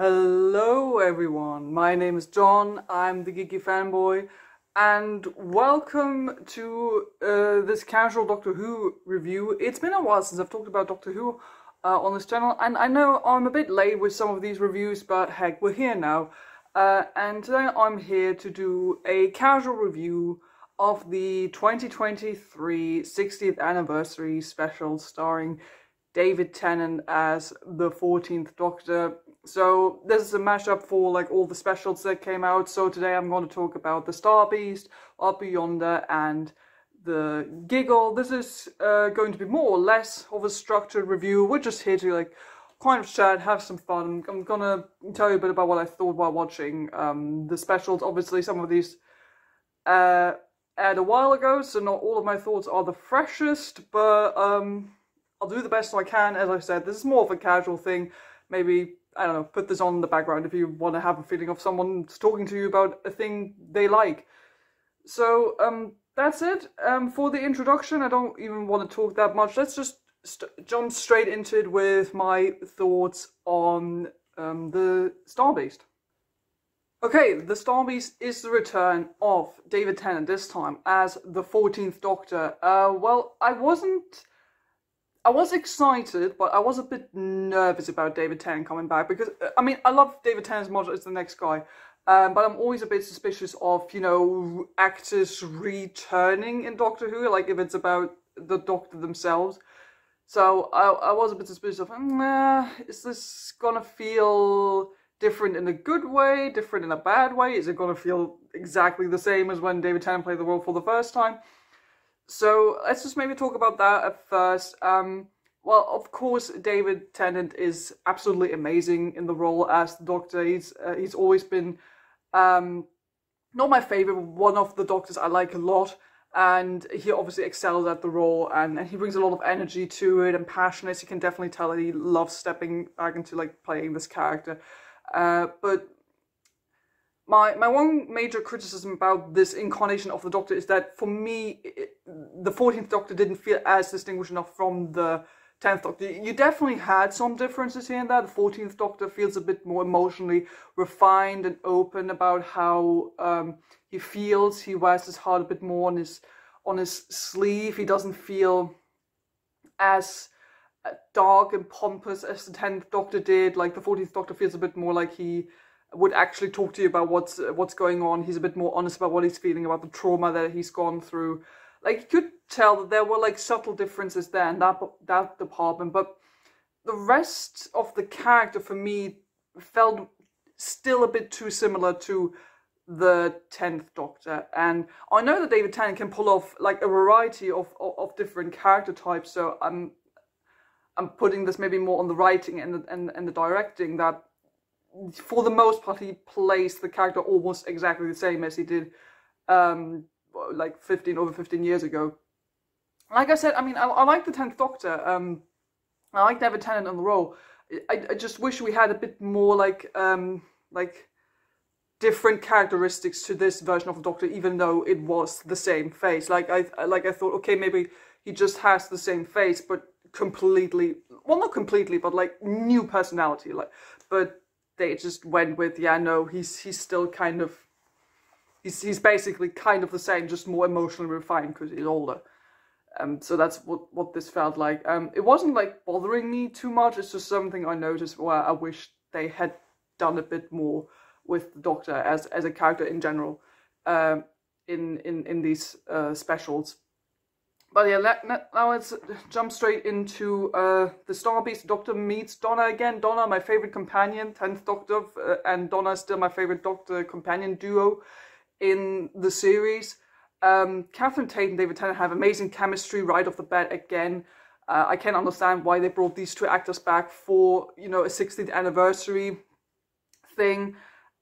Hello everyone, my name is John, I'm the Geeky Fanboy, and welcome to uh, this casual Doctor Who review. It's been a while since I've talked about Doctor Who uh, on this channel, and I know I'm a bit late with some of these reviews, but heck, we're here now. Uh, and today I'm here to do a casual review of the 2023 60th anniversary special starring David Tennant as the 14th Doctor. So this is a mashup for like all the specials that came out. So today I'm going to talk about the Star Beast, Up Yonder, and the Giggle. This is uh, going to be more or less of a structured review. We're just here to like kind of chat, have some fun. I'm gonna tell you a bit about what I thought while watching um, the specials. Obviously, some of these uh, aired a while ago, so not all of my thoughts are the freshest, but um, I'll do the best I can. As I said, this is more of a casual thing. Maybe I don't know, put this on in the background if you want to have a feeling of someone talking to you about a thing they like. So um, that's it um, for the introduction. I don't even want to talk that much. Let's just st jump straight into it with my thoughts on um, the Star Beast. Okay, the Star Beast is the return of David Tennant this time as the 14th Doctor. Uh, well, I wasn't I was excited, but I was a bit nervous about David Tennant coming back because I mean I love David Tennant as much as the next guy, um, but I'm always a bit suspicious of you know actors returning in Doctor Who, like if it's about the Doctor themselves. So I, I was a bit suspicious of, nah, is this gonna feel different in a good way, different in a bad way? Is it gonna feel exactly the same as when David Tennant played the role for the first time? So let's just maybe talk about that at first. Um, well, of course, David Tennant is absolutely amazing in the role as the Doctor. He's uh, he's always been um, not my favorite, but one of the Doctors I like a lot, and he obviously excels at the role, and, and he brings a lot of energy to it and passion. As you can definitely tell he loves stepping back into like playing this character. Uh, but my my one major criticism about this incarnation of the Doctor is that for me, it, the Fourteenth Doctor didn't feel as distinguished enough from the Tenth Doctor. You definitely had some differences here and there. The Fourteenth Doctor feels a bit more emotionally refined and open about how um, he feels. He wears his heart a bit more on his on his sleeve. He doesn't feel as uh, dark and pompous as the Tenth Doctor did. Like the Fourteenth Doctor feels a bit more like he would actually talk to you about what's what's going on. He's a bit more honest about what he's feeling, about the trauma that he's gone through. Like you could tell that there were like subtle differences there in that that department, but the rest of the character for me felt still a bit too similar to the tenth Doctor. And I know that David Tennant can pull off like a variety of, of, of different character types. So I'm I'm putting this maybe more on the writing and the, and, and the directing that for the most part, he plays the character almost exactly the same as he did, um, like 15 over 15 years ago. Like I said, I mean, I, I like the 10th Doctor. Um, I like David Tennant on the role. I, I just wish we had a bit more like, um, like different characteristics to this version of the Doctor, even though it was the same face. Like I, like I thought, okay, maybe he just has the same face, but completely, well, not completely, but like new personality. Like, but they just went with yeah no he's he's still kind of he's he's basically kind of the same just more emotionally refined because he's older. Um so that's what what this felt like. Um it wasn't like bothering me too much it's just something i noticed where i wish they had done a bit more with the doctor as as a character in general um in in in these uh specials but yeah, let, let, now let's jump straight into uh, the Star Beast. Doctor meets Donna again. Donna, my favorite companion, 10th Doctor, uh, and Donna is still my favorite Doctor companion duo in the series. Um, Catherine Tate and David Tennant have amazing chemistry right off the bat again. Uh, I can't understand why they brought these two actors back for, you know, a 16th anniversary thing.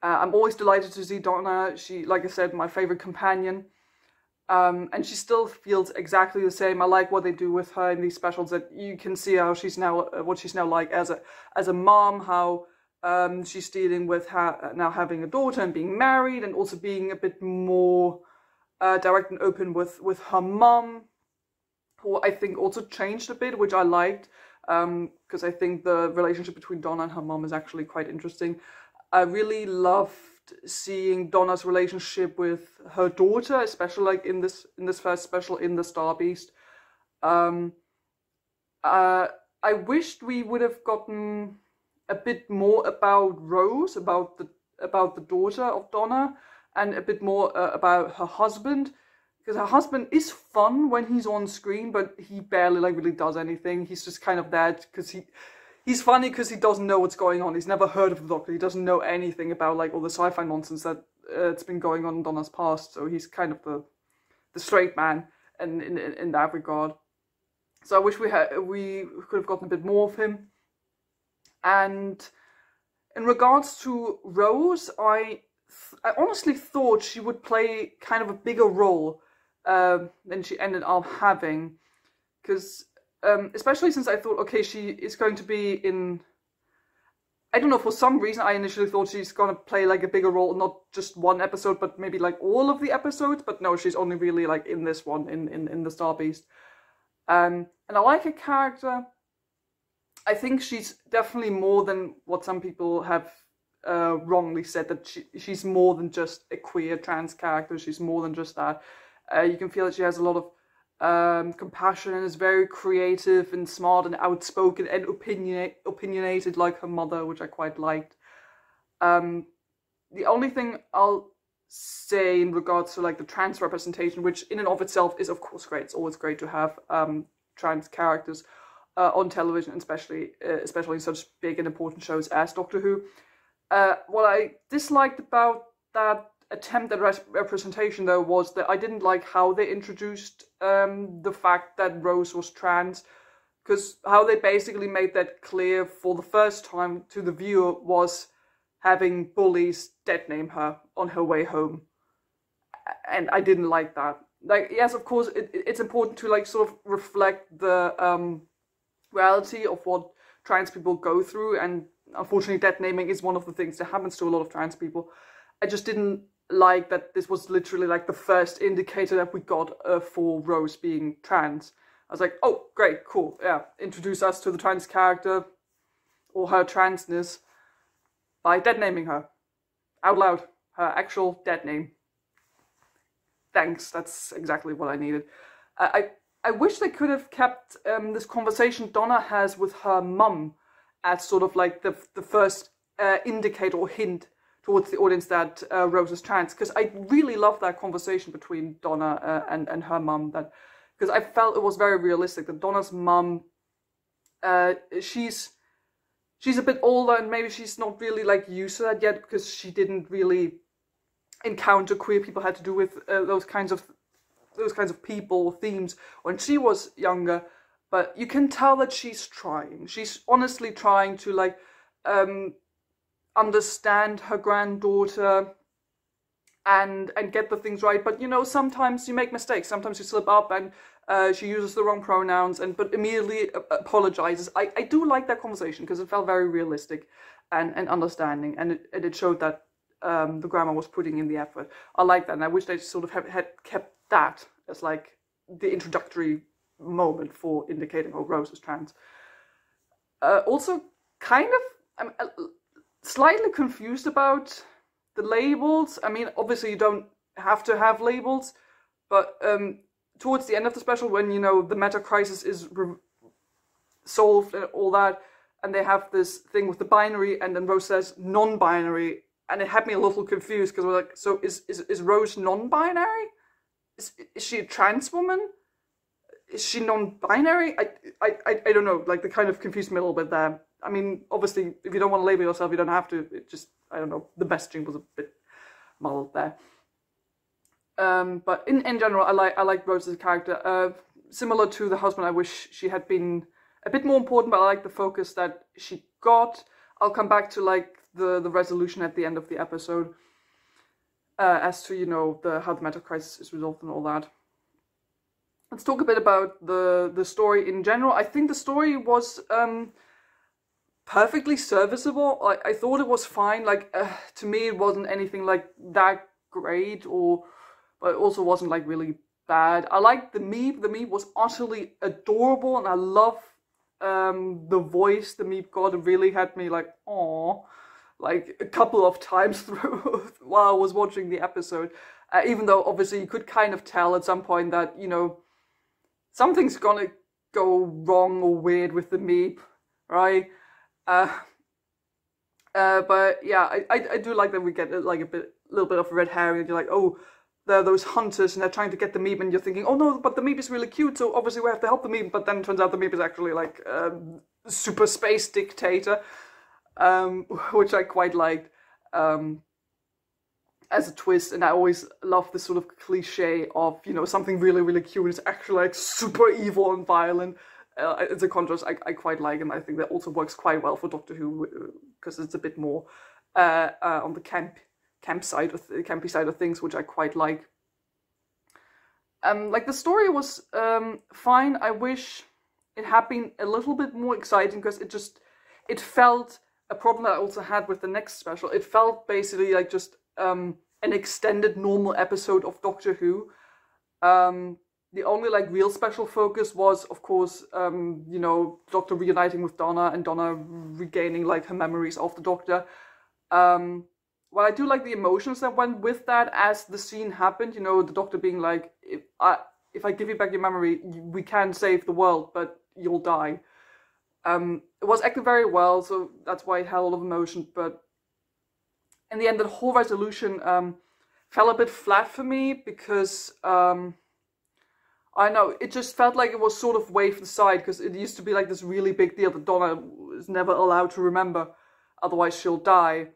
Uh, I'm always delighted to see Donna. She, like I said, my favorite companion. Um, and she still feels exactly the same. I like what they do with her in these specials. That you can see how she's now, uh, what she's now like as a as a mom. How um, she's dealing with ha- now having a daughter and being married, and also being a bit more uh, direct and open with with her mom, who I think also changed a bit, which I liked. because um, I think the relationship between Donna and her mom is actually quite interesting. I really loved seeing Donna's relationship with her daughter, especially like in this in this first special in the Star Beast. Um, uh, I wished we would have gotten a bit more about Rose, about the about the daughter of Donna, and a bit more uh, about her husband because her husband is fun when he's on screen, but he barely like really does anything. He's just kind of there because he he's funny because he doesn't know what's going on. He's never heard of the Doctor. He doesn't know anything about like all the sci-fi nonsense that uh, it's been going on in Donna's past. So he's kind of the the straight man, in, in in that regard. So I wish we had we could have gotten a bit more of him. And in regards to Rose, I I honestly thought she would play kind of a bigger role um, than she ended up having. Because, um, especially since I thought, okay, she is going to be in. I don't know, for some reason I initially thought she's gonna play like a bigger role, not just one episode, but maybe like all of the episodes. But no, she's only really like in this one, in, in, in the Star Beast. Um, and I like her character. I think she's definitely more than what some people have uh, wrongly said that she, she's more than just a queer trans character. She's more than just that. Uh, you can feel that she has a lot of um, compassion and is very creative and smart and outspoken and opinionate, opinionated like her mother, which I quite liked. Um, the only thing I'll say in regards to like the trans representation, which in and of itself is of course great. It's always great to have um, trans characters uh, on television, especially uh, especially in such big and important shows as Doctor Who. Uh, what I disliked about that attempt at representation though was that I didn't like how they introduced um, the fact that Rose was trans because how they basically made that clear for the first time to the viewer was having bullies dead name her on her way home. And I didn't like that. Like yes of course it, it's important to like sort of reflect the um, reality of what trans people go through and unfortunately dead naming is one of the things that happens to a lot of trans people. I just didn't like that this was literally like the first indicator that we got uh, for Rose being trans. I was like, oh, great, cool, yeah, introduce us to the trans character or her transness by dead naming her out loud, her actual dead name. Thanks, that's exactly what I needed. I I, wish they could have kept um, this conversation Donna has with her mum as sort of like the the first uh, indicator or hint towards the audience that uh, Rose is trans because I really love that conversation between Donna uh, and and her mum that because I felt it was very realistic that Donna's mum uh, she's she's a bit older and maybe she's not really like used to that yet because she didn't really encounter queer people had to do with uh, those kinds of those kinds of people themes when she was younger. But you can tell that she's trying. She's honestly trying to like um understand her granddaughter and and get the things right. But you know sometimes you make mistakes. Sometimes you slip up and uh, she uses the wrong pronouns and but immediately apologizes. I i do like that conversation because it felt very realistic and and understanding and it, and it showed that um, the grandma was putting in the effort. I like that and i wish they sort of have, had kept that as like the introductory moment for indicating oh rose is trans. Uh, also kind of I'm, slightly confused about the labels. I mean, obviously you don't have to have labels, but um, towards the end of the special, when you know the meta crisis is solved and all that, and they have this thing with the binary, and then Rose says non-binary, and it had me a little confused because was like, so is is is Rose non-binary? Is is she a trans woman? Is she non-binary? I, I I I don't know. Like, they kind of confused me a little bit there. I mean, obviously, if you don't want to label yourself, you don't have to. It just, I don't know, the messaging was a bit muddled there. Um, but in, in general, I like I like Rose's character. Uh, similar to the husband, I wish she had been a bit more important, but I like the focus that she got. I'll come back to like the the resolution at the end of the episode, uh, as to you know the how the meta crisis is resolved and all that. Let's talk a bit about the the story in general. I think the story was um, perfectly serviceable. Like I thought it was fine. Like uh, to me, it wasn't anything like that great, or but it also wasn't like really bad. I liked the Meep. The Meep was utterly adorable, and I love um, the voice the Meep got really had me like, oh, like a couple of times through while I was watching the episode. Uh, even though obviously you could kind of tell at some point that you know something's gonna go wrong or weird with the Meep, right? Uh, uh, but yeah, I, I, I do like that we get like a bit, little bit of red herring. And you're like, oh, there are those hunters and they're trying to get the Meep, and you're thinking, oh no, but the Meep is really cute, so obviously we have to help the Meep. But then it turns out the Meep is actually like a super space dictator, um, which I quite liked um, as a twist. And I always love this sort of cliche of you know something really really cute is actually like super evil and violent uh, it's a contrast I, I quite like, and I think that also works quite well for Doctor Who because it's a bit more uh, uh, on the camp camp side of the campy side of things, which I quite like. Um, like the story was um, fine. I wish it had been a little bit more exciting because it just it felt a problem that I also had with the next special. It felt basically like just um, an extended normal episode of Doctor Who. Um, the only like real special focus was of course um, you know doctor reuniting with donna and donna regaining like her memories of the doctor. Um, well i do like the emotions that went with that as the scene happened you know the doctor being like if i if i give you back your memory we can save the world but you'll die. Um, it was acted very well so that's why it had a lot of emotion but in the end the whole resolution um, fell a bit flat for me because um, I know, it just felt like it was sort of waved aside because it used to be like this really big deal that Donna is never allowed to remember, otherwise she'll die.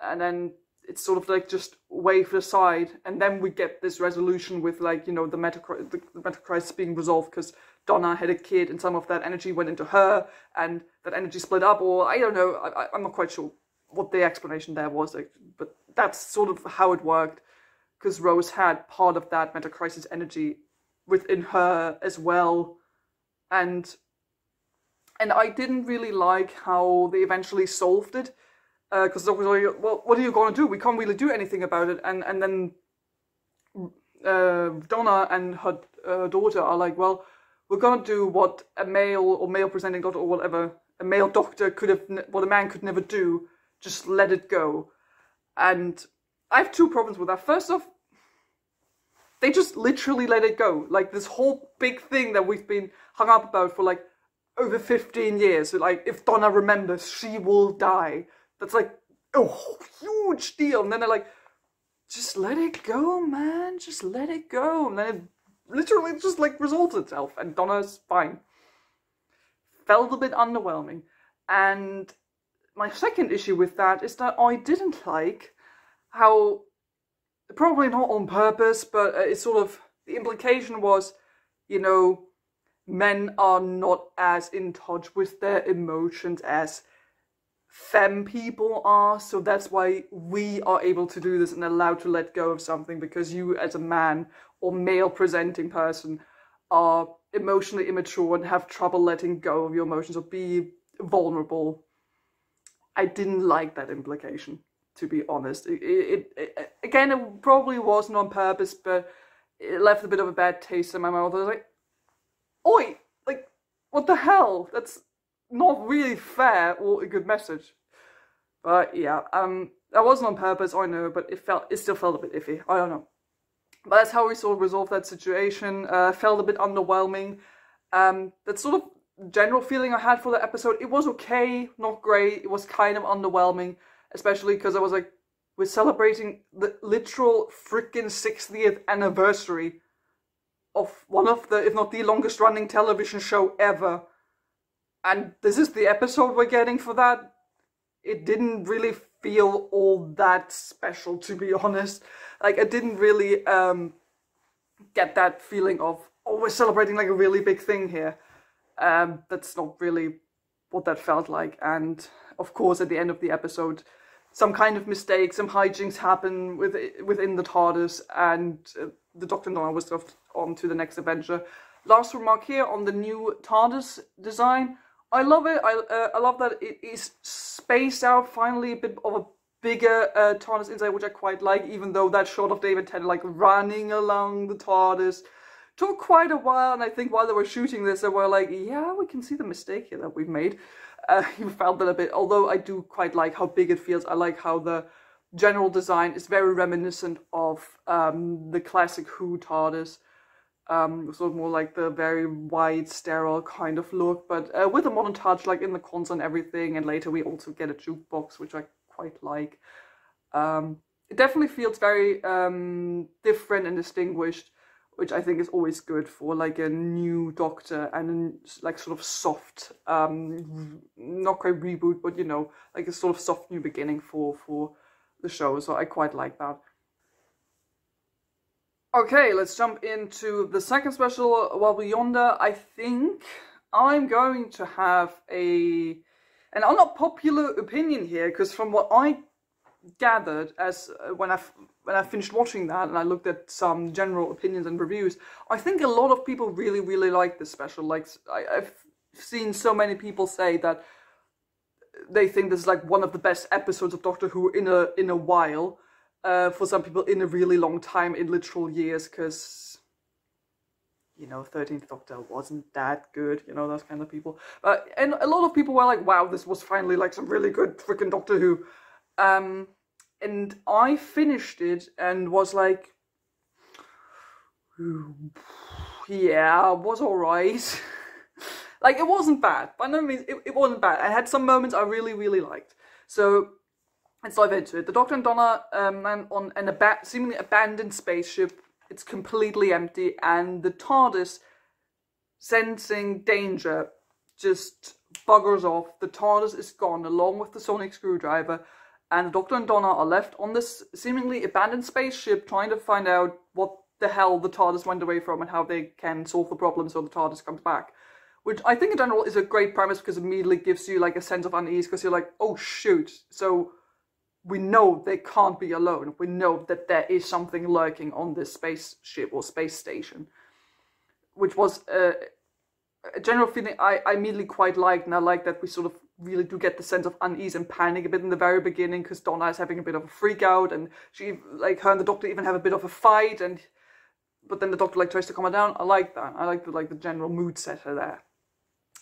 And then it's sort of like just waved aside, and then we get this resolution with like, you know, the meta, the, the meta crisis being resolved because Donna had a kid and some of that energy went into her and that energy split up, or I don't know, I, I'm not quite sure what the explanation there was, like, but that's sort of how it worked because Rose had part of that meta crisis energy within her as well and and I didn't really like how they eventually solved it because uh, like, well, what are you going to do? We can't really do anything about it. And and then uh, Donna and her uh, daughter are like, well, we're going to do what a male or male presenting doctor or whatever a male doctor could have, what a man could never do. Just let it go. And I have two problems with that. First off, they just literally let it go. Like this whole big thing that we've been hung up about for like over 15 years. Like if Donna remembers, she will die. That's like a huge deal. And then they're like, just let it go, man. Just let it go. And then it literally just like resolves itself and Donna's fine. Felt a bit underwhelming. And my second issue with that is that I didn't like how probably not on purpose, but uh, it's sort of the implication was, you know, men are not as in touch with their emotions as femme people are, so that's why we are able to do this and allowed to let go of something because you, as a man or male presenting person, are emotionally immature and have trouble letting go of your emotions or be vulnerable. I didn't like that implication to be honest. It, it, it, again, it probably wasn't on purpose, but it left a bit of a bad taste in my mouth. I was like, "Oi, like, what the hell? That's not really fair or a good message." But yeah, um, that wasn't on purpose. I know, but it felt, it still felt a bit iffy. I don't know. But that's how we sort of resolved that situation. Uh, felt a bit underwhelming. Um, that sort of general feeling I had for the episode. It was okay, not great. It was kind of underwhelming especially because I was like, we're celebrating the literal freaking 60th anniversary of one of the, if not the longest running television show ever. And this is the episode we're getting for that. It didn't really feel all that special, to be honest. Like, I didn't really um, get that feeling of, oh, we're celebrating like a really big thing here. Um, that's not really what that felt like. And of course, at the end of the episode, some kind of mistake, some hijinks happen with, within the TARDIS, and uh, the Doctor and Donna was left on to the next adventure. Last remark here on the new TARDIS design. I love it. I, uh, I love that it is spaced out, finally a bit of a bigger uh, TARDIS inside, which I quite like, even though that shot of David Tennant like running along the TARDIS, took quite a while, and I think while they were shooting this, they were like, yeah, we can see the mistake here that we've made. Uh, you felt that a bit, although I do quite like how big it feels. I like how the general design is very reminiscent of um, the classic Who TARDIS. Um, sort of more like the very wide, sterile kind of look, but uh, with a modern touch, like in the cons and everything. And later we also get a jukebox, which I quite like. Um, it definitely feels very um, different and distinguished, which I think is always good for like a new Doctor and like sort of soft, um, not quite reboot, but you know, like a sort of soft new beginning for for the show. So I quite like that. Okay, let's jump into the second special, Wild Blue Yonder. I think I'm going to have a an unpopular opinion here, because from what I gathered as uh, when I when I finished watching that and I looked at some general opinions and reviews, I think a lot of people really really like this special. Like I, I've seen so many people say that they think this is like one of the best episodes of Doctor Who in a in a while uh, for some people in a really long time, in literal years, because you know, 13th Doctor wasn't that good, you know, those kind of people. Uh, and a lot of people were like, wow, this was finally like some really good freaking Doctor Who. Um, and I finished it and was like, yeah, was alright. like, it wasn't bad. By no means, it, it wasn't bad. I had some moments I really, really liked. So let's dive into it. The Doctor and Donna um, on an ab- seemingly abandoned spaceship. It's completely empty, and the TARDIS, sensing danger, just buggers off. The TARDIS is gone, along with the sonic screwdriver, and the Doctor and Donna are left on this seemingly abandoned spaceship trying to find out what the hell the TARDIS went away from and how they can solve the problem so the TARDIS comes back. Which I think in general is a great premise because it immediately gives you like a sense of unease because you're like, oh shoot, so we know they can't be alone. We know that there is something lurking on this spaceship or space station, which was uh, a general feeling I, I immediately quite liked, and I like that we sort of really do get the sense of unease and panic a bit in the very beginning because Donna is having a bit of a freak out, and she like her and the Doctor even have a bit of a fight, and but then the Doctor like tries to calm her down. I like that. I like the like the general mood setter there.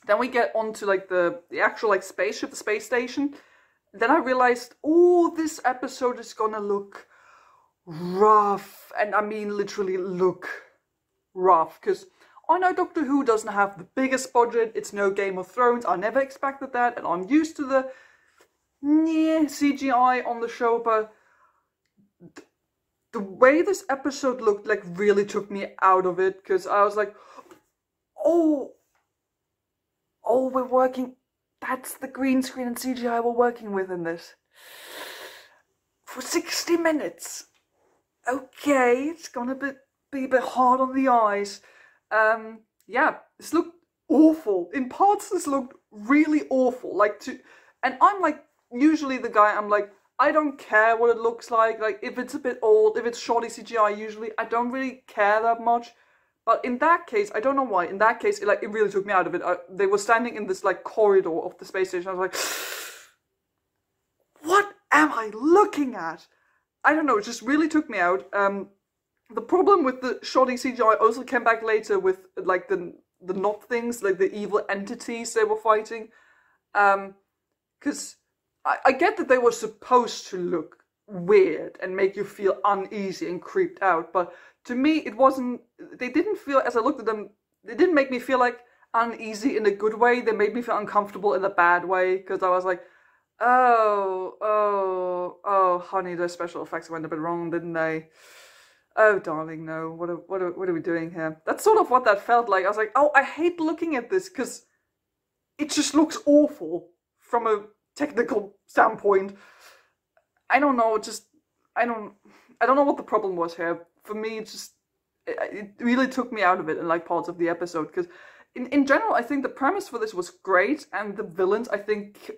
Then we get on to like the the actual like spaceship, the space station then I realized, oh, this episode is gonna look rough. And I mean literally look rough. Because I know Doctor Who doesn't have the biggest budget. It's no Game of Thrones. I never expected that. And I'm used to the near CGI on the show. But the way this episode looked like really took me out of it. Because I was like, oh, oh, we're working that's the green screen and CGI we're working with in this. For 60 minutes. Okay, it's gonna be, be a bit hard on the eyes. Um, yeah, this looked awful. In parts, this looked really awful. Like to, and I'm like usually the guy. I'm like I don't care what it looks like. Like if it's a bit old, if it's shoddy CGI, usually I don't really care that much. But in that case, I don't know why. In that case, it, like it really took me out of it. I, they were standing in this like corridor of the space station. I was like, "What am I looking at?" I don't know. It just really took me out. Um, the problem with the shoddy CGI also came back later with like the the not things, like the evil entities they were fighting. Um, because I, I get that they were supposed to look weird and make you feel uneasy and creeped out, but to me, it wasn't. They didn't feel as I looked at them. They didn't make me feel like uneasy in a good way. They made me feel uncomfortable in a bad way because I was like, oh, oh, oh, honey, those special effects went a bit wrong, didn't they? Oh, darling, no. What are, what are, what are we doing here? That's sort of what that felt like. I was like, oh, I hate looking at this because it just looks awful from a technical standpoint. I don't know. Just I don't. I don't know what the problem was here for me, it just it really took me out of it in like parts of the episode because in, in general i think the premise for this was great and the villains i think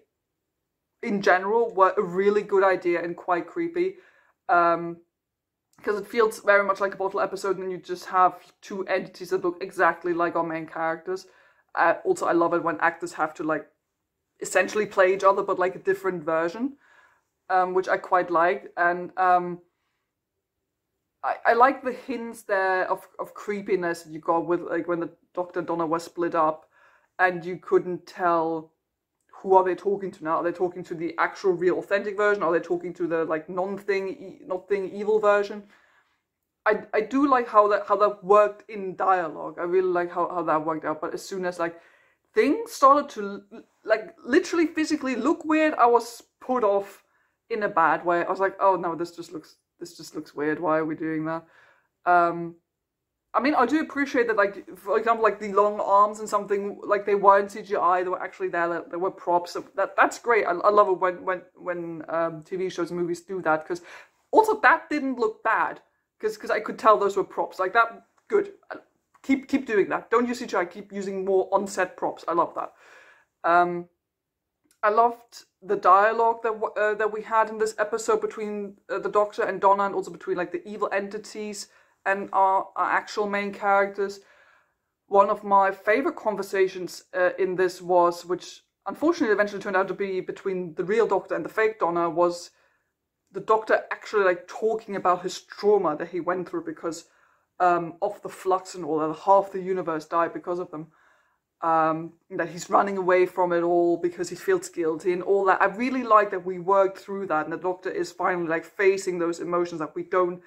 in general were a really good idea and quite creepy um because it feels very much like a bottle episode and you just have two entities that look exactly like our main characters. Uh, also i love it when actors have to like essentially play each other but like a different version um which i quite like. And um I, I like the hints there of, of creepiness that you got with like when the Doctor and Donna were split up and you couldn't tell who are they talking to now? Are they talking to the actual real authentic version? Are they talking to the like non-thing not thing evil version? I, I do like how that how that worked in dialogue. I really like how, how that worked out. But as soon as like things started to like literally physically look weird, I was put off in a bad way. I was like, oh no, this just looks this just looks weird. Why are we doing that? Um, I mean, I do appreciate that, like, for example, like the long arms and something, like they weren't CGI, they were actually there, they were props. That That's great. I, I love it when, when, when um, TV shows and movies do that, because also that didn't look bad, because because I could tell those were props. Like that, good. Keep, keep doing that. Don't use CGI, keep using more on-set props. I love that. Um, I loved the dialogue that uh, that we had in this episode between uh, the Doctor and Donna, and also between like the evil entities and our, our actual main characters. One of my favorite conversations uh, in this was, which unfortunately eventually turned out to be between the real Doctor and the fake Donna, was the Doctor actually like talking about his trauma that he went through because um, of the flux and all that. Half the universe died because of them um, that he's running away from it all because he feels guilty and all that. I really like that we worked through that and the doctor is finally like facing those emotions that we don't,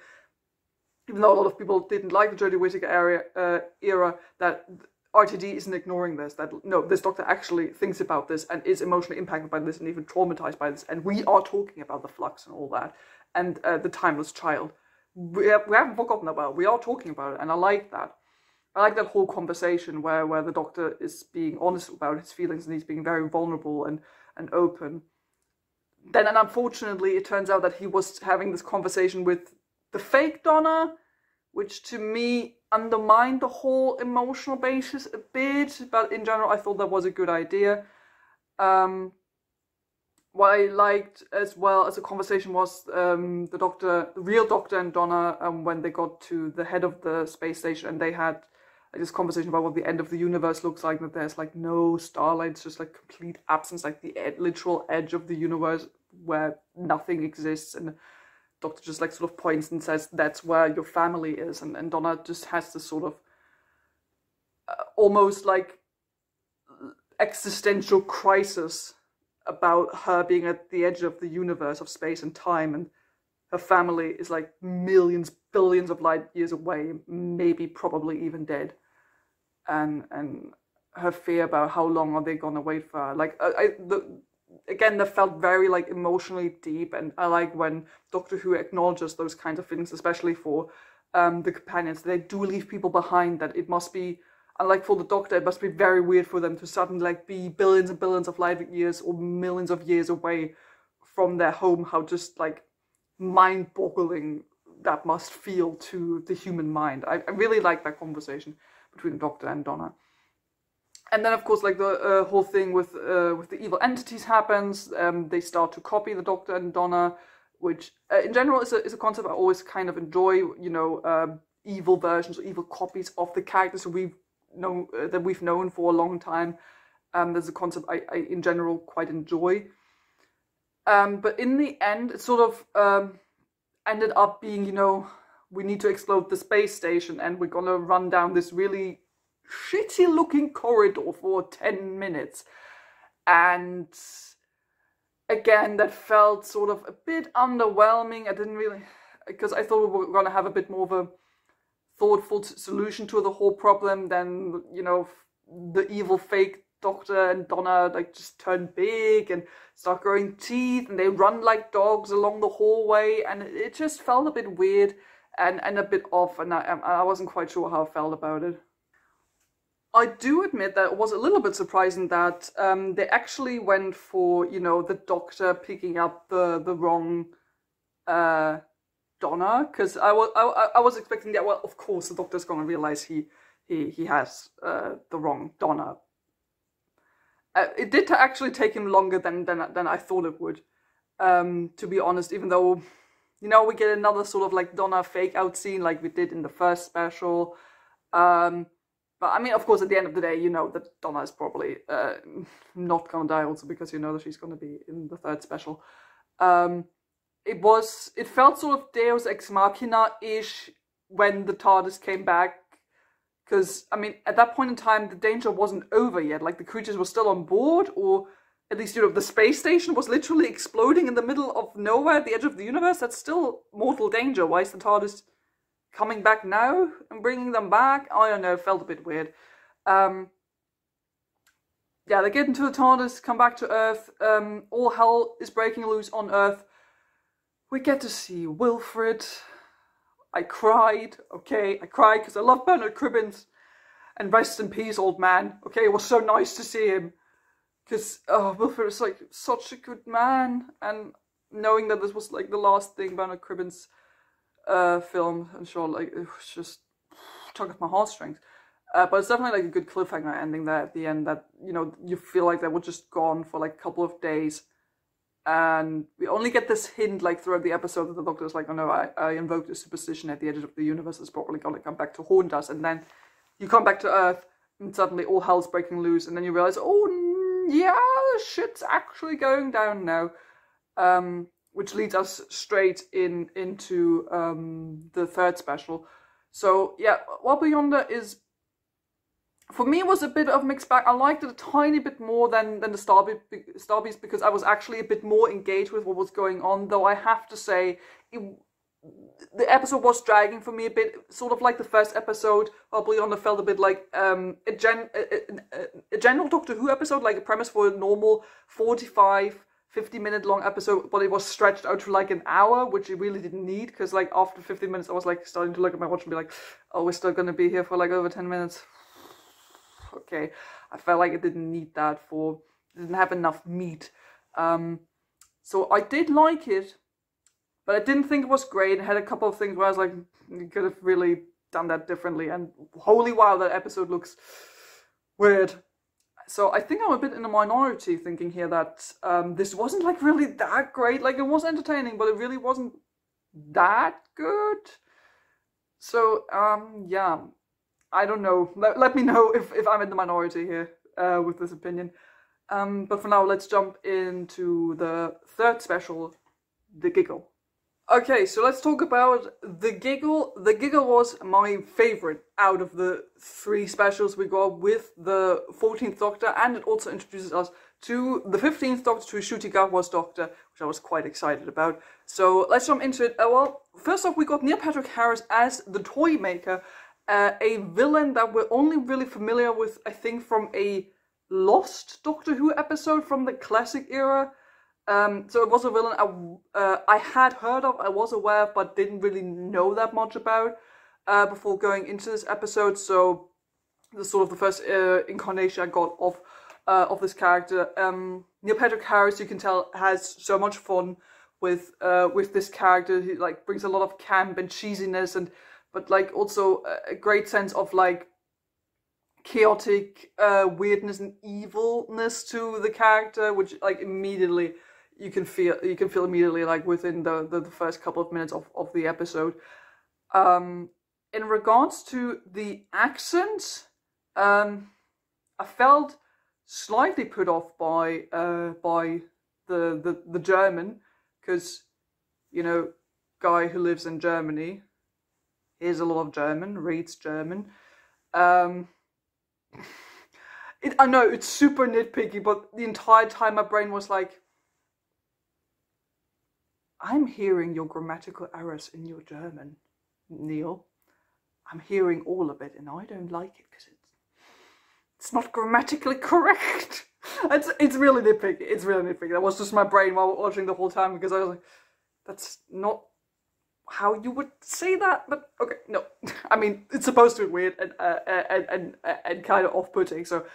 even though a lot of people didn't like the Jodie Whittaker area, uh, era, that RTD isn't ignoring this, that no, this doctor actually thinks about this and is emotionally impacted by this and even traumatized by this. And we are talking about the flux and all that and uh, the timeless child. We, have, we haven't forgotten about it. We are talking about it and I like that. I like that whole conversation where, where the doctor is being honest about his feelings and he's being very vulnerable and, and open. Then, and unfortunately, it turns out that he was having this conversation with the fake Donna, which to me undermined the whole emotional basis a bit, but in general, I thought that was a good idea. Um, what I liked as well as a conversation was um, the doctor, the real doctor and Donna, um, when they got to the head of the space station and they had this conversation about what the end of the universe looks like, that there's like no starlight, it's just like complete absence, like the ed- literal edge of the universe where nothing exists. And Doctor just like sort of points and says, that's where your family is. And, and Donna just has this sort of uh, almost like existential crisis about her being at the edge of the universe of space and time and her family is like millions billions of light years away maybe probably even dead and and her fear about how long are they gonna wait for her. Like I, I the again that felt very like emotionally deep and I like when Doctor Who acknowledges those kinds of feelings, especially for um the companions. They do leave people behind that it must be unlike for the Doctor, it must be very weird for them to suddenly like be billions and billions of light years or millions of years away from their home, how just like mind boggling that must feel to the human mind. I, I really like that conversation between the Doctor and Donna. And then, of course, like the uh, whole thing with uh, with the evil entities happens. Um, they start to copy the Doctor and Donna, which uh, in general is a is a concept I always kind of enjoy. You know, um, evil versions or evil copies of the characters we've known uh, that we've known for a long time. Um, there's a concept I, I in general quite enjoy. Um, but in the end, it sort of um, ended up being, you know, we need to explode the space station and we're gonna run down this really shitty looking corridor for 10 minutes. And again, that felt sort of a bit underwhelming. I didn't really, because I thought we were gonna have a bit more of a thoughtful solution to the whole problem than, you know, the evil fake Doctor and Donna like just turn big and start growing teeth and they run like dogs along the hallway and it just felt a bit weird and, and a bit off, and I, I wasn't quite sure how I felt about it. I do admit that it was a little bit surprising that um, they actually went for, you know, the doctor picking up the, the wrong uh, Donna, because I was, I, I was expecting that, well, of course, the doctor's going to realize he, he, he has uh, the wrong Donna. Uh, it did actually take him longer than, than, than I thought it would, um, to be honest, even though you know, we get another sort of like Donna fake out scene like we did in the first special. Um, but I mean, of course, at the end of the day, you know that Donna is probably uh, not gonna die also because you know that she's gonna be in the third special. Um, it was it felt sort of Deus ex machina ish when the TARDIS came back. Because I mean, at that point in time, the danger wasn't over yet. Like the creatures were still on board, or at least you know the space station was literally exploding in the middle of nowhere at the edge of the universe. That's still mortal danger. Why is the TARDIS coming back now and bringing them back? I don't know. Felt a bit weird. Um, yeah, they get into the TARDIS, come back to Earth. Um, all hell is breaking loose on Earth. We get to see Wilfred. I cried, okay? I cried because I love Bernard Cribbins. And rest in peace, old man. Okay, it was so nice to see him. Because, oh, Wilfred is like such a good man. And knowing that this was like the last thing Bernard Cribbins uh, film, I'm sure like it was just tug at my heartstrings. Uh, but it's definitely like a good cliffhanger ending there at the end that, you know, you feel like they were just gone for like a couple of days. And we only get this hint like throughout the episode that the doctor's like, oh no, I, I invoked a superstition at the edge of the universe is probably gonna come back to haunt us. And then you come back to Earth and suddenly all hell's breaking loose. And then you realize, oh yeah, shit's actually going down now. Um, which leads us straight in into um, the third special. So yeah, What Yonder is for me was a bit of mixed bag. I liked it a tiny bit more than than the Starbeast, because I was actually a bit more engaged with what was going on. Though I have to say, it, the episode was dragging for me a bit, sort of like the first episode. On the felt a bit like um, a, gen, a, a, a general Doctor Who episode, like a premise for a normal 45 50 minute long episode, but it was stretched out to like an hour, which it really didn't need because like after 15 minutes, I was like starting to look at my watch and be like, oh, we're still gonna be here for like over 10 minutes okay. I felt like it didn't need that for, didn't have enough meat. Um, so I did like it, but I didn't think it was great. It had a couple of things where I was like, you could have really done that differently. And holy wow, that episode looks weird. So I think I'm a bit in the minority thinking here that um, this wasn't like really that great. Like it was entertaining, but it really wasn't that good. So um, yeah, I don't know. Let, let me know if, if I'm in the minority here uh, with this opinion. Um, but for now, let's jump into the third special, The Giggle. Okay, so let's talk about The Giggle. The Giggle was my favorite out of the three specials we got with the 14th Doctor, and it also introduces us to the 15th Doctor, to Ncuti Gatwa's Doctor, which I was quite excited about. So let's jump into it. Uh, well, first off, we got Neil Patrick Harris as the Toy Maker, uh, a villain that we're only really familiar with, I think, from a Lost Doctor Who episode from the classic era. Um, so it was a villain I, uh, I had heard of, I was aware of, but didn't really know that much about uh, before going into this episode. So the sort of the first uh, incarnation I got of uh, of this character. Um, Neil Patrick Harris, you can tell, has so much fun with uh, with this character. He like brings a lot of camp and cheesiness and but like also a great sense of like chaotic uh, weirdness and evilness to the character, which like immediately you can feel you can feel immediately like within the the, the first couple of minutes of, of the episode. Um, in regards to the accent, um, I felt slightly put off by uh, by the the, the German because you know guy who lives in Germany hears a lot of German, reads German. Um, it, I know it's super nitpicky, but the entire time my brain was like, I'm hearing your grammatical errors in your German, Neil. I'm hearing all of it, and I don't like it because it's it's not grammatically correct. it's it's really nitpicky. It's really nitpicky. That was just my brain while watching the whole time because I was like, that's not how you would say that, but okay, no. I mean, it's supposed to be weird and uh, and, and and kind of off-putting. So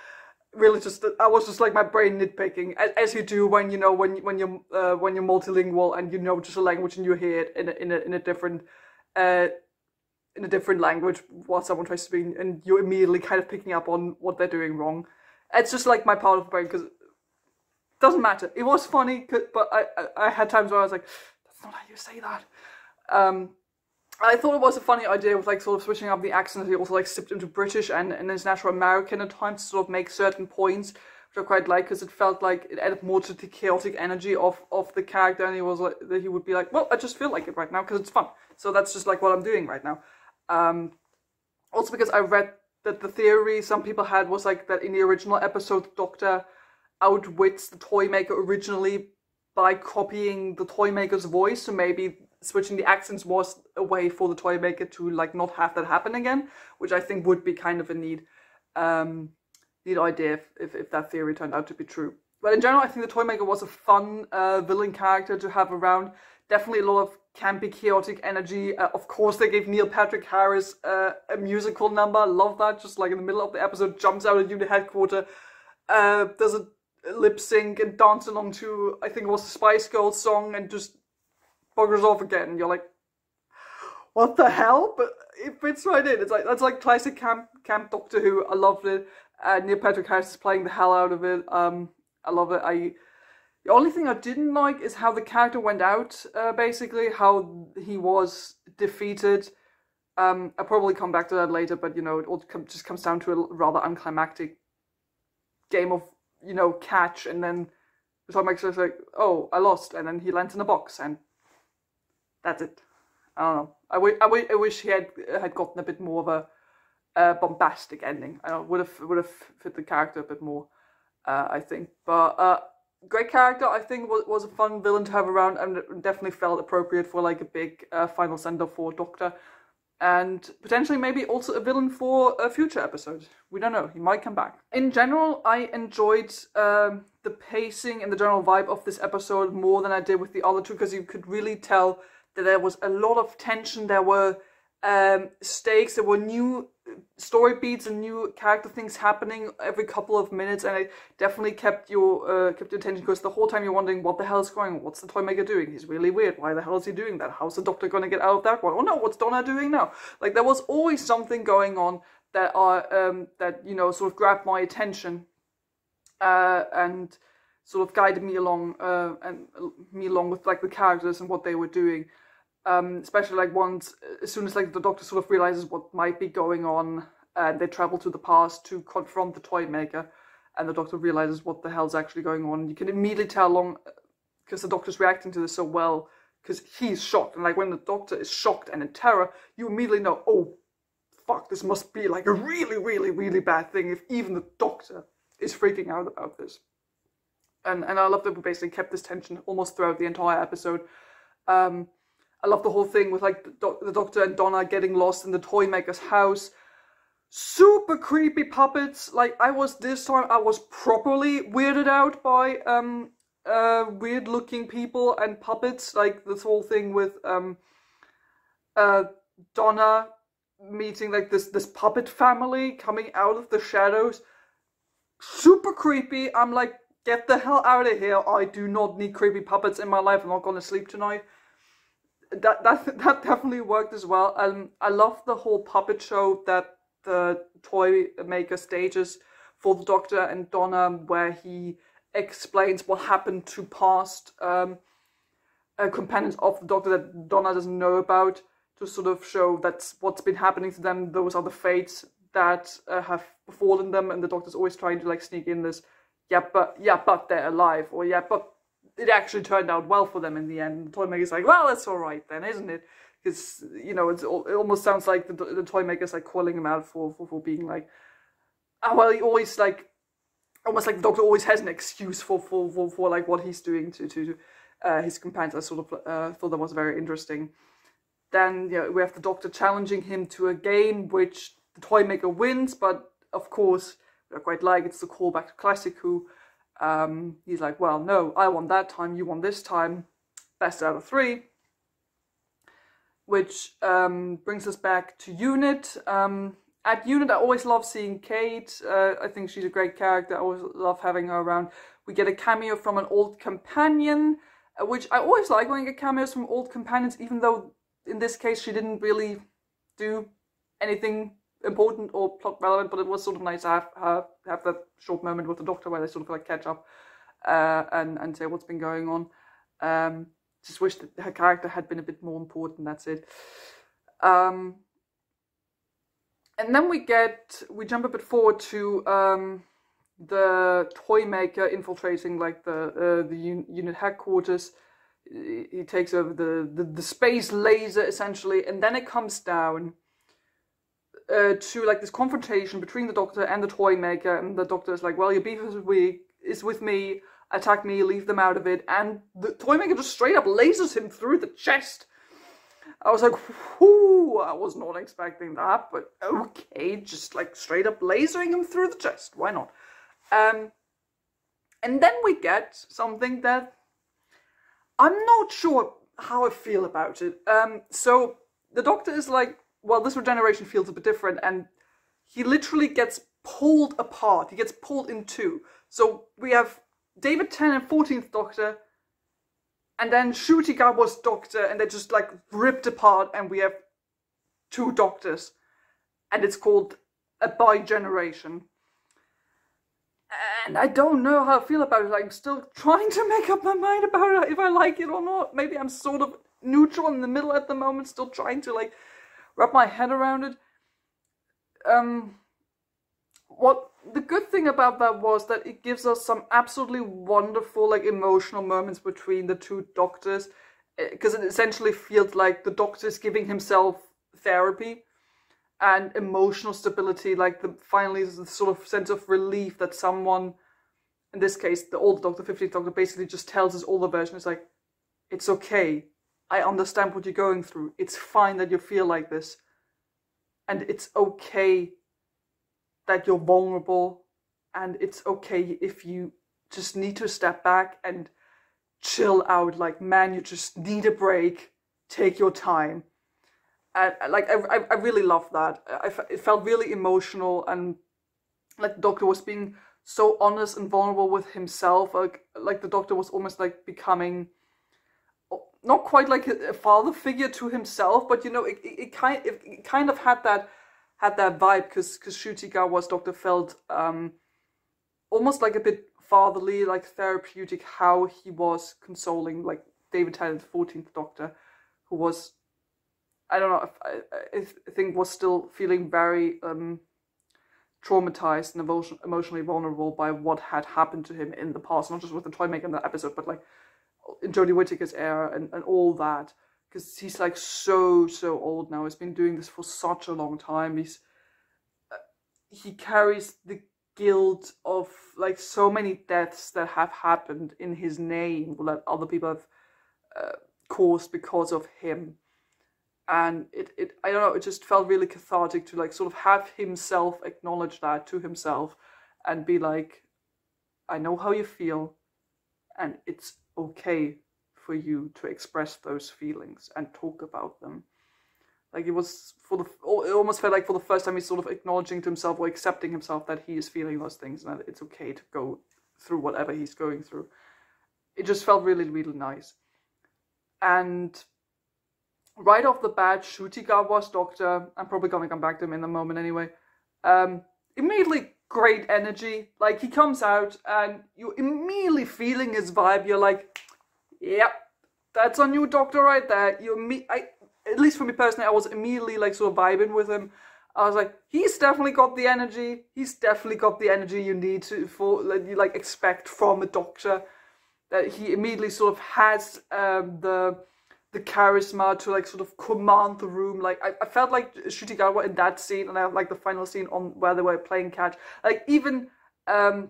really, just I was just like my brain nitpicking, as, as you do when you know when when you're uh, when you're multilingual and you know just a language and you hear it in a, in a, in a different uh, in a different language while someone tries to speak, and you're immediately kind of picking up on what they're doing wrong. It's just like my part of the brain because it doesn't matter. It was funny, but I, I I had times where I was like, that's not how you say that. Um, I thought it was a funny idea with like sort of switching up the accents. He also like sipped into British and, international American at times to sort of make certain points, which which I quite like because it felt like it added more to the chaotic energy of of the character, and he was like that he would be like, well, I just feel like it right now because it's fun. So that's just like what I'm doing right now. Um, also because I read that the theory some people had was like that in the original episode, the Doctor outwits the toy maker originally by copying the toy maker's voice. So maybe switching the accents was a way for the toy maker to like not have that happen again, which I think would be kind of a neat, um, neat idea if, if, if that theory turned out to be true. But in general, I think the toy maker was a fun uh, villain character to have around. Definitely a lot of campy, chaotic energy. Uh, of course, they gave Neil Patrick Harris uh, a musical number. Love that. Just like in the middle of the episode, jumps out of unit headquarters. Uh, does a lip sync and dance along to I think it was a Spice Girls song and just buggers off again. You're like, what the hell? But it fits right in. It's like that's like classic camp camp Doctor Who. I loved it. Uh, Neil Patrick Harris is playing the hell out of it. Um, I love it. I the only thing I didn't like is how the character went out. Uh, basically, how he was defeated. Um, I'll probably come back to that later, but you know, it all com- just comes down to a rather unclimactic game of you know catch, and then the toy maker says like, "Oh, I lost," and then he lands in a box, and that's it. I don't know. I, w- I, w- I wish he had had gotten a bit more of a bombastic ending. I would have would have fit the character a bit more. Uh, I think, but uh, great character. I think was was a fun villain to have around, and definitely felt appropriate for like a big uh, final sender for Doctor, and potentially maybe also a villain for a future episode. We don't know. He might come back. In general, I enjoyed um, the pacing and the general vibe of this episode more than I did with the other two because you could really tell that there was a lot of tension. There were um, stakes. There were new story beats and new character things happening every couple of minutes, and it definitely kept your uh, kept your attention because the whole time you're wondering what the hell is going on. What's the toy maker doing? He's really weird. Why the hell is he doing that? How's the doctor going to get out of that one? Oh no, what's Donna doing now? Like there was always something going on that are um, that you know sort of grabbed my attention uh, and sort of guided me along uh, and me along with like the characters and what they were doing um, especially like once as soon as like the doctor sort of realizes what might be going on and they travel to the past to confront the toy maker and the doctor realizes what the hell's actually going on. You can immediately tell along because the doctor's reacting to this so well because he's shocked and like when the doctor is shocked and in terror you immediately know oh fuck this must be like a really really really bad thing if even the doctor is freaking out about this. And and i love that we basically kept this tension almost throughout the entire episode. Um I love the whole thing with like the, the Doctor and Donna getting lost in the toy maker's house. Super creepy puppets. Like I was this time, I was properly weirded out by um uh weird looking people and puppets. Like this whole thing with um uh Donna meeting like this this puppet family coming out of the shadows. Super creepy. I'm like, get the hell out of here. I do not need creepy puppets in my life. I'm not gonna sleep tonight that that that definitely worked as well. Um, I love the whole puppet show that the toy maker stages for the Doctor and Donna, where he explains what happened to past um, uh, companions of the Doctor that Donna doesn't know about, to sort of show that's what's been happening to them. Those are the fates that uh, have befallen them, and the Doctor's always trying to like sneak in this, yeah, but yeah, but they're alive, or yeah, but it actually turned out well for them in the end. The toy maker's like, well, that's all right then, isn't it? Because you know, it's it almost sounds like the, the toy maker's like calling him out for, for, for being like, oh, well, he always like, almost like the doctor always has an excuse for for, for, for like what he's doing to to uh, his companions. I sort of uh, thought that was very interesting. Then you know, we have the doctor challenging him to a game which the toy maker wins, but of course, I quite like it's the callback to Classic Who um, he's like, well, no, I won that time, you won this time, best out of three. Which um, brings us back to Unit. Um, at Unit, I always love seeing Kate. Uh, I think she's a great character. I always love having her around. We get a cameo from an old companion, uh, which I always like when I get cameos from old companions, even though in this case she didn't really do anything important or plot relevant, but it was sort of nice to have have, have that short moment with the doctor where they sort of like catch up uh, and and say what's been going on. Um, just wish that her character had been a bit more important. That's it. Um, and then we get we jump a bit forward to um, the toy maker infiltrating like the uh, the un- unit headquarters. He takes over the, the the space laser essentially, and then it comes down uh, to like this confrontation between the Doctor and the toy maker, and the Doctor is like, "Well, your beef is with, is with me. Attack me, leave them out of it." And the toy maker just straight up lasers him through the chest. I was like, whoo, I was not expecting that, but okay, just like straight up lasering him through the chest. Why not? Um, and then we get something that I'm not sure how I feel about it. Um, so the doctor is like, well, this regeneration feels a bit different, and he literally gets pulled apart. He gets pulled in two. So we have David Tennant, 14th Doctor, and then Ncuti Gatwa's Doctor, and they're just like ripped apart, and we have two Doctors, and it's called a bi-generation. And I don't know how I feel about it. I'm still trying to make up my mind about it, if I like it or not. Maybe I'm sort of neutral in the middle at the moment, still trying to like wrap my head around it. Um, what the good thing about that was that it gives us some absolutely wonderful, like emotional moments between the two doctors, because it essentially feels like the doctor is giving himself therapy and emotional stability, like the finally the sort of sense of relief that someone, in this case, the old Doctor, 15th Doctor, basically just tells his older version, it's like, it's okay. I understand what you're going through. It's fine that you feel like this. And it's okay that you're vulnerable. And it's okay if you just need to step back and chill out. Like, man, you just need a break. Take your time and uh, like I, I really love that. I, it felt really emotional, and like the doctor was being so honest and vulnerable with himself. Like like the doctor was almost like becoming not quite like a, father figure to himself, but you know it, it, it kind it, it, kind of had that had that vibe because because Ncuti Gatwa's doctor felt um almost like a bit fatherly, like therapeutic. How he was consoling like David Tennant, fourteenth Doctor, who was I don't know. I, I think was still feeling very um, traumatized and emotion, emotionally vulnerable by what had happened to him in the past, not just with the toy maker in that episode, but like Jodie Whittaker's era and, and all that. Because he's like so so old now. He's been doing this for such a long time. He's uh, he carries the guilt of like so many deaths that have happened in his name that other people have uh, caused because of him and it, it I don't know, it just felt really cathartic to like sort of have himself acknowledge that to himself and be like, I know how you feel, and it's okay for you to express those feelings and talk about them. Like it was for the, it almost felt like for the first time he's sort of acknowledging to himself or accepting himself that he is feeling those things and that it's okay to go through whatever he's going through. It just felt really, really nice. And right off the bat, Ncuti Gatwa's doctor, I'm probably gonna come back to him in a moment anyway, um, immediately great energy. Like he comes out and you're immediately feeling his vibe. You're like, yep, that's a new doctor right there. You me I at least for me personally, I was immediately like sort of vibing with him. I was like, he's definitely got the energy. He's definitely got the energy you need to for like you like expect from a doctor. That he immediately sort of has um, the the charisma to like sort of command the room. Like I, I felt like Ncuti Gatwa in that scene, and I like the final scene on where they were playing catch. Like even um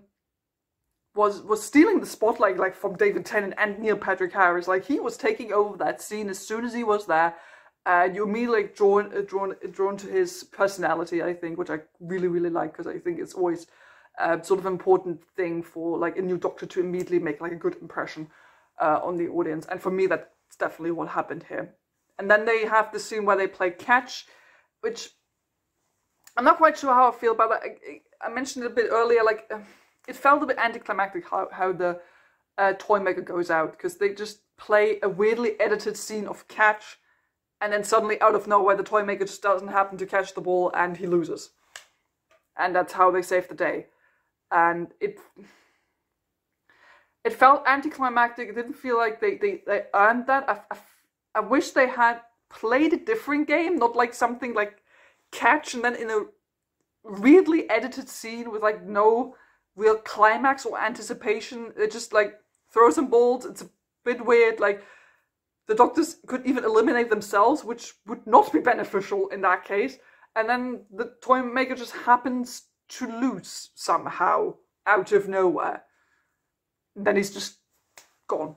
was was stealing the spotlight like from David Tennant and Neil Patrick Harris. Like he was taking over that scene as soon as he was there. And you're immediately like, drawn uh, drawn uh, drawn to his personality, I think, which I really really like because I think it's always uh, sort of important thing for like a new doctor to immediately make like a good impression on the audience. And for me, that it's definitely what happened here. And then they have the scene where they play catch, which I'm not quite sure how I feel about that. I, I mentioned it a bit earlier, like uh, it felt a bit anticlimactic how, how the uh, toy maker goes out because they just play a weirdly edited scene of catch and then suddenly out of nowhere the toy maker just doesn't happen to catch the ball and he loses. And that's how they save the day. And it it felt anticlimactic. It didn't feel like they, they, they earned that. I, I, I wish they had played a different game, not like something like catch and then in a weirdly edited scene with like no real climax or anticipation. It just like throws some balls. It's a bit weird. Like the doctors could even eliminate themselves, which would not be beneficial in that case. And then the toy maker just happens to lose somehow out of nowhere. Then he's just gone.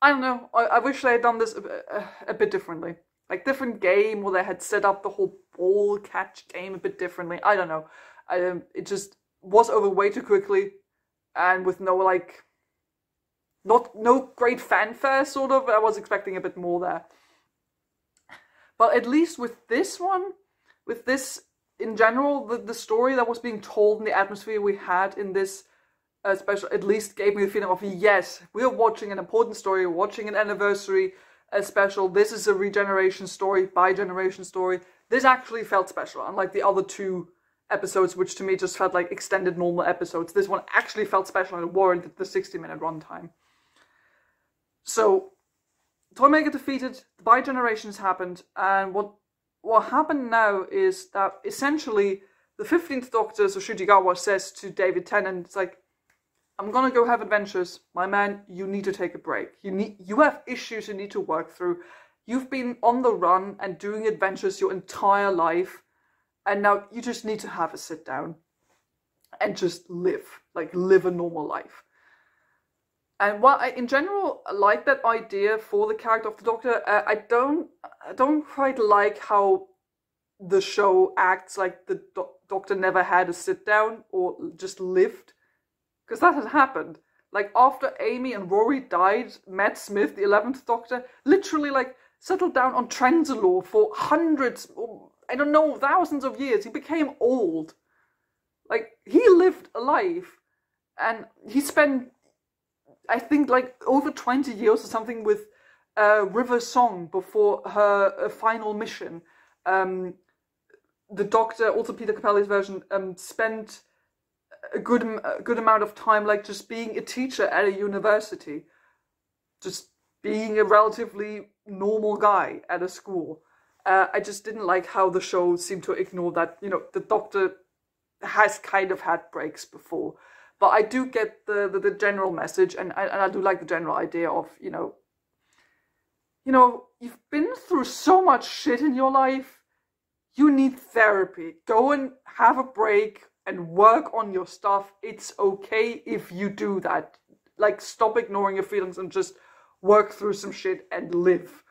I don't know. I, I wish they had done this a, a, a, bit differently. Like different game, or they had set up the whole ball catch game a bit differently. I don't know. I, um, it just was over way too quickly, and with no like, not no great fanfare. Sort of. I was expecting a bit more there. But at least with this one, with this in general, the, the story that was being told and the atmosphere we had in this uh, special at least gave me the feeling of yes, we're watching an important story, watching an anniversary a special. This is a regeneration story, bi-generation story. This actually felt special, unlike the other two episodes, which to me just felt like extended normal episodes. This one actually felt special and warranted the 60 minute runtime. So, Toymaker defeated, the bi-generations happened, and what what happened now is that essentially the 15th Doctor, so Ncuti Gatwa, says to David Tennant, it's like, I'm gonna go have adventures. My man, you need to take a break. You need you have issues you need to work through. You've been on the run and doing adventures your entire life, and now you just need to have a sit down and just live, like live a normal life. And while I, in general, like that idea for the character of the Doctor, uh, I don't, I don't quite like how the show acts like the do- Doctor never had a sit down or just lived, because that had happened. Like after Amy and Rory died, Matt Smith, the eleventh Doctor, literally like settled down on Trenzalore for hundreds, or, I don't know, thousands of years. He became old. Like he lived a life, and he spent I think like over 20 years or something with uh, River Song before her uh, final mission. Um, the Doctor, also Peter Capaldi's version, um, spent a good a good amount of time like just being a teacher at a university, just being a relatively normal guy at a school. Uh, I just didn't like how the show seemed to ignore that. You know, the Doctor has kind of had breaks before. But I do get the, the, the general message, and I, and I do like the general idea of, you know, you know, you've been through so much shit in your life. You need therapy. Go and have a break and work on your stuff. It's okay if you do that. Like, stop ignoring your feelings and just work through some shit and live.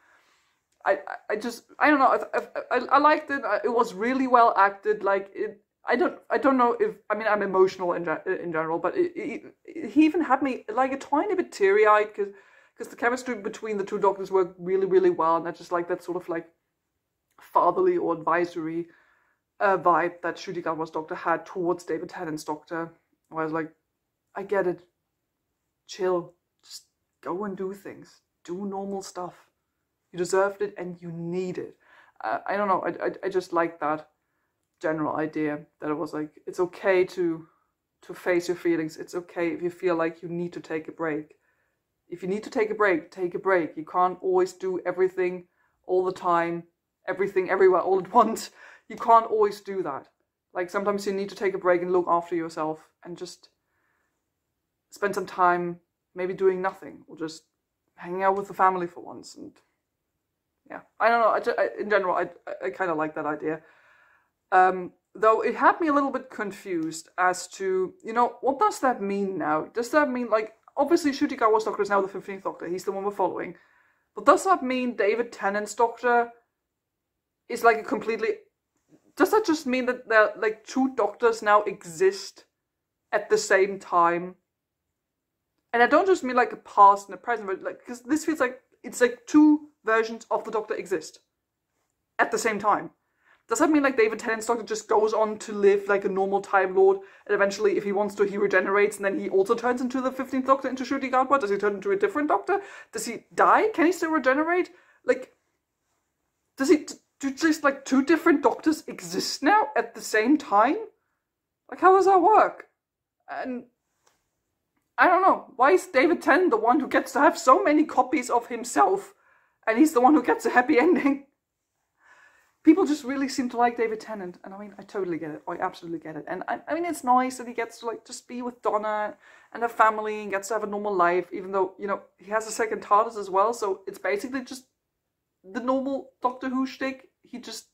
I, I just I don't know I, I, I liked it it was really well acted like it I don't I don't know if I mean I'm emotional in in general, but it, it, he even had me like a tiny bit teary eyed because because the chemistry between the two doctors worked really really well, and I just like that sort of like fatherly or advisory uh, vibe that Ncuti Gatwa's doctor had towards David Tennant's doctor. Where I was like, I get it, chill, just go and do things, do normal stuff. You deserved it and you need it. Uh, I don't know. I, I I just like that general idea that it was like it's okay to to face your feelings. It's okay if you feel like you need to take a break. If you need to take a break, take a break. You can't always do everything all the time, everything everywhere all at once. You can't always do that. Like sometimes you need to take a break and look after yourself and just spend some time maybe doing nothing or just hanging out with the family for once and yeah i don't know I, I, in general i, I kind of like that idea um, though it had me a little bit confused as to, you know, what does that mean now? Does that mean, like, obviously Ncuti Gatwa's Doctor is now the 15th Doctor, he's the one we're following. But does that mean David Tennant's Doctor is like a completely. Does that just mean that there, like, two Doctors now exist at the same time? And I don't just mean like a past and a present, but like, because this feels like it's like two versions of the Doctor exist at the same time. Does that mean like David Tennant's Doctor just goes on to live like a normal Time Lord, and eventually, if he wants to, he regenerates, and then he also turns into the fifteenth Doctor into Ncuti Gatwa? Does he turn into a different Doctor? Does he die? Can he still regenerate? Like, does he do just like two different Doctors exist now at the same time? Like, how does that work? And I don't know. Why is David Tennant the one who gets to have so many copies of himself, and he's the one who gets a happy ending? people just really seem to like David Tennant, and I mean, I totally get it. I absolutely get it. And I, I mean, it's nice that he gets to like just be with Donna and her family and gets to have a normal life, even though you know he has a second TARDIS as well. So it's basically just the normal Doctor Who shtick. He just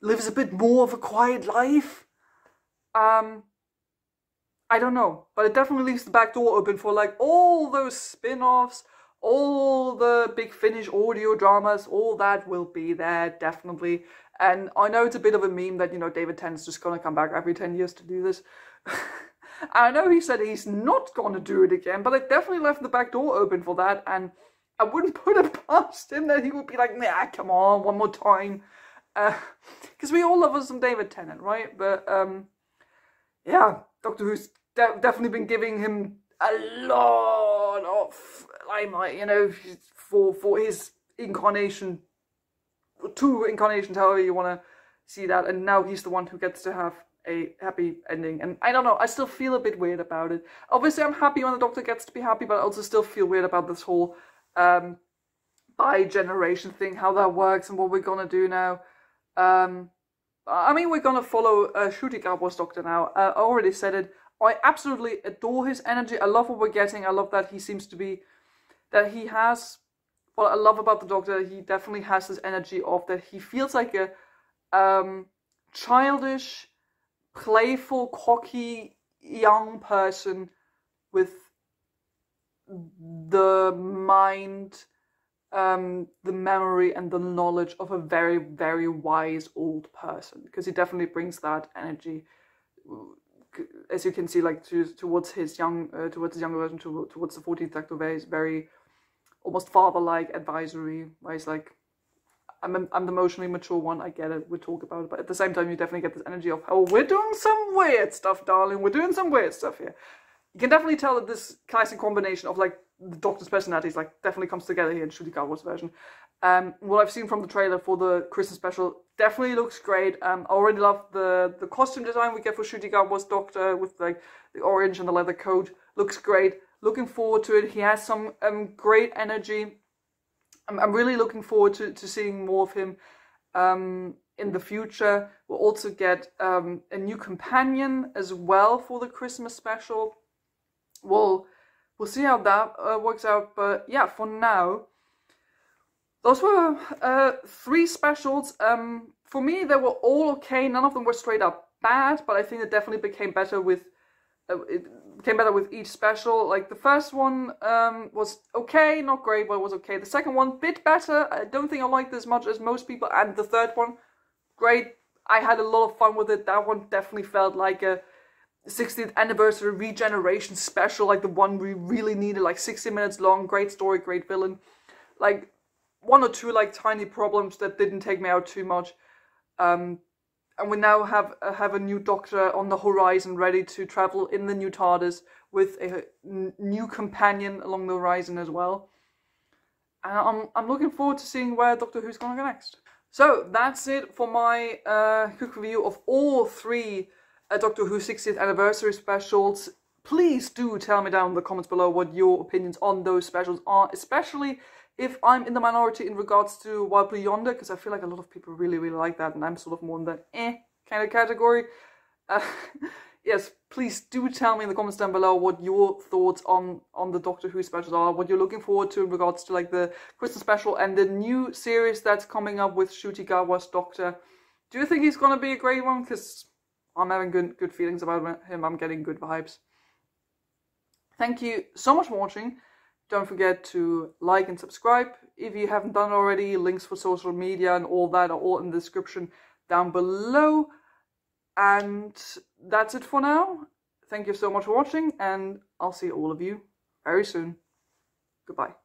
lives a bit more of a quiet life. Um, I don't know, but it definitely leaves the back door open for like all those spin-offs all the Big Finish audio dramas, all that will be there, definitely. And I know it's a bit of a meme that, you know, David Tennant's just gonna come back every 10 years to do this. I know he said he's not gonna do it again, but it definitely left the back door open for that, and I wouldn't put it past him that he would be like, nah, come on, one more time. Because uh, we all love us some David Tennant, right? But, um, yeah, Doctor Who's de- definitely been giving him a lot of limelight, you know, for for his incarnation, two incarnations, however you want to see that, and now he's the one who gets to have a happy ending. And I don't know, I still feel a bit weird about it. Obviously, I'm happy when the Doctor gets to be happy, but I also still feel weird about this whole um, bi-generation thing, how that works, and what we're gonna do now. Um, I mean, we're gonna follow uh, Gatwa's Doctor now. Uh, I already said it. I absolutely adore his energy. I love what we're getting. I love that he seems to be that he has what I love about the Doctor, he definitely has this energy of that he feels like a um, childish, playful, cocky young person with the mind, um, the memory, and the knowledge of a very, very wise old person. Because he definitely brings that energy, as you can see, like to, towards his young, uh, towards his younger version, to, towards the 14th Doctor, very, very almost father-like advisory, where he's like, I'm, I'm the emotionally mature one, I get it, we talk about it, but at the same time you definitely get this energy of, oh, we're doing some weird stuff, darling, we're doing some weird stuff here. You can definitely tell that this classic combination of like the Doctor's personalities like definitely comes together here in Ncuti Gatwa's version. Um, what I've seen from the trailer for the Christmas special definitely looks great. Um, I already love the the costume design we get for Ncuti Gatwa's Doctor with like the orange and the leather coat. Looks great looking forward to it. He has some um, great energy. I'm, I'm really looking forward to, to seeing more of him um, in the future. We'll also get um, a new companion as well for the Christmas special. We'll we'll see how that uh, works out. But yeah, for now, those were uh, three specials. Um, for me, they were all okay. None of them were straight up bad, but I think it definitely became better with uh, it became better with each special. Like the first one um, was okay, not great, but it was okay. The second one, bit better. I don't think I liked it as much as most people. And the third one, great. I had a lot of fun with it. That one definitely felt like a 60th anniversary regeneration special, like the one we really needed, like 60 minutes long. Great story, great villain. Like one or two like tiny problems that didn't take me out too much. Um, and we now have uh, have a new Doctor on the horizon, ready to travel in the new TARDIS with a n- new companion along the horizon as well. And I'm I'm looking forward to seeing where Doctor Who's going to go next. So that's it for my uh, quick review of all three uh, Doctor Who 60th anniversary specials. Please do tell me down in the comments below what your opinions on those specials are, especially if I'm in the minority in regards to Wild Blue Yonder, because I feel like a lot of people really, really like that, and I'm sort of more in the eh kind of category. Uh, yes, please do tell me in the comments down below what your thoughts on on the Doctor Who specials are, what you're looking forward to in regards to like the Christmas special and the new series that's coming up with Ncuti Gatwa's Doctor. Do you think he's gonna be a great one? Because I'm having good good feelings about him. I'm getting good vibes. Thank you so much for watching. Don't forget to like and subscribe if you haven't done already. Links for social media and all that are all in the description down below. And that's it for now. Thank you so much for watching, and I'll see all of you very soon. Goodbye.